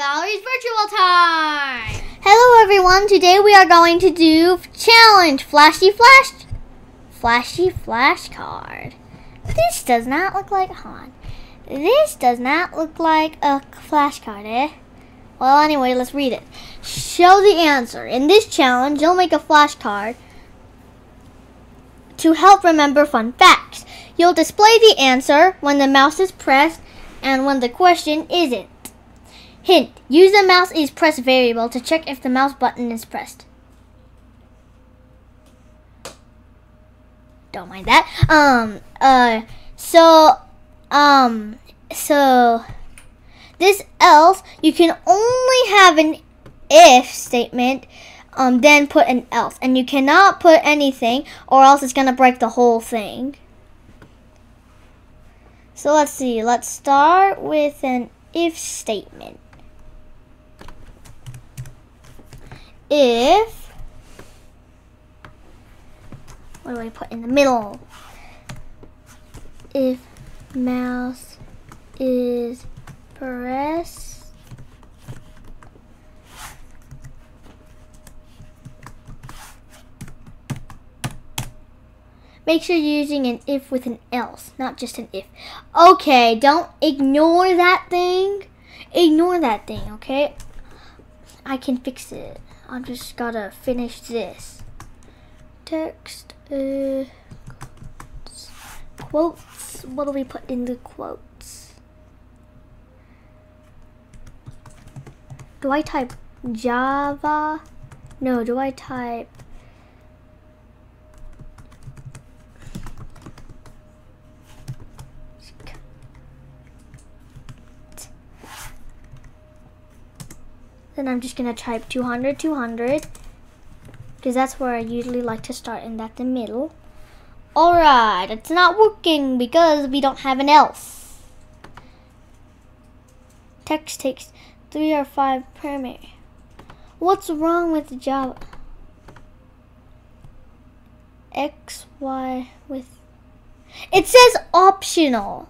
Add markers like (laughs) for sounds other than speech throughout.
Valerie's virtual time. Hello everyone, today we are going to do challenge flashy flash flashy flashcard. This does not look like Han. This does not look like a flashcard, eh? Well, anyway, let's read it. Show the answer. In this challenge, you'll make a flashcard to help remember fun facts. You'll display the answer when the mouse is pressed and when the question isn't. Hint, use the mouse is pressed variable to check if the mouse button is pressed. Don't mind that. Um, uh, so, um, so, this else, you can only have an if statement, um, then put an else. And you cannot put anything or else it's going to break the whole thing. So let's see. Let's start with an if statement. If what do I put in the middle? If mouse is pressed Make sure you're using an if with an else, not just an if. Okay, don't ignore that thing. Ignore that thing, okay? I can fix it. I just gotta finish this. Text, uh, quotes. What do we put in the quotes? Do I type Java? No, do I type Then I'm just gonna type 200, 200. Because that's where I usually like to start and that's the middle. Alright, it's not working because we don't have an else. Text takes three or five primary. What's wrong with Java? X, Y with... It says optional.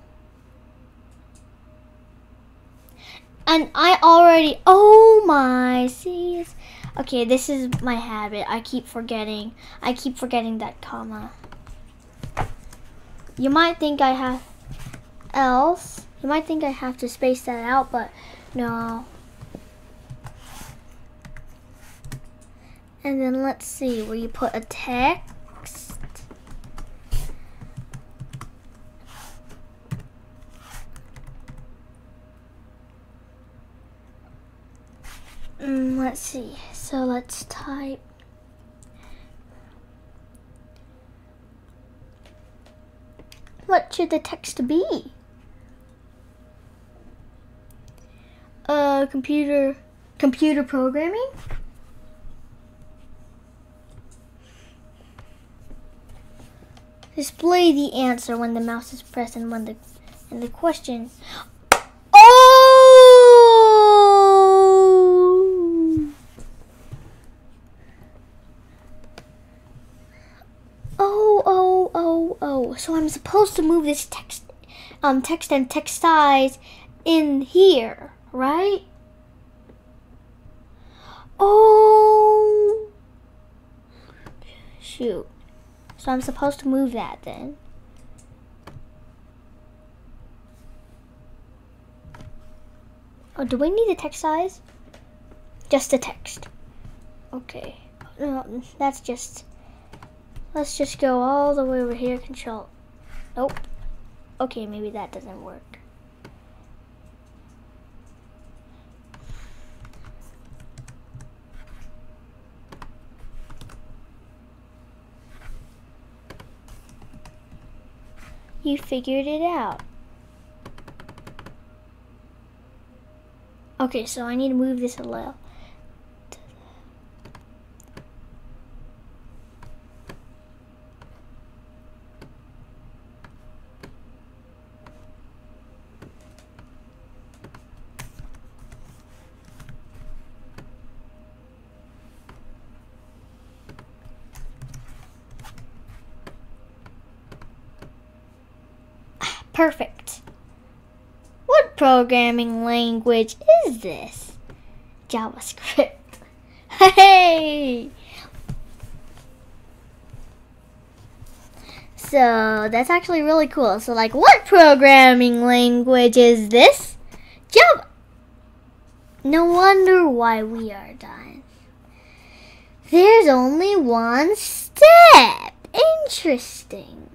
And I already, oh my, see, okay, this is my habit. I keep forgetting, I keep forgetting that comma. You might think I have else, you might think I have to space that out, but no. And then let's see, where you put a text. Mm, let's see. So let's type. What should the text be? Uh, computer, computer programming? Display the answer when the mouse is pressed and when the and the question. so I'm supposed to move this text, um, text and text size in here, right? Oh, shoot. So I'm supposed to move that then. Oh, do we need the text size? Just the text. Okay. No, that's just Let's just go all the way over here, control. Nope. Okay, maybe that doesn't work. You figured it out. Okay, so I need to move this a little. Perfect. What programming language is this? JavaScript. (laughs) Hey! So that's actually really cool. So like what programming language is this? Java. No wonder why we are done. There's only one step. Interesting.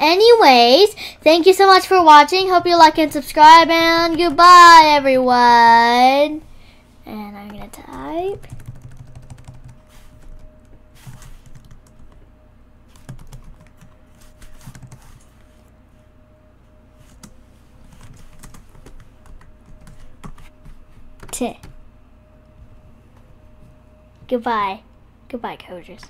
Anyways, thank you so much for watching. Hope you like and subscribe and goodbye everyone. And I'm going to type T. Goodbye. Goodbye, coders.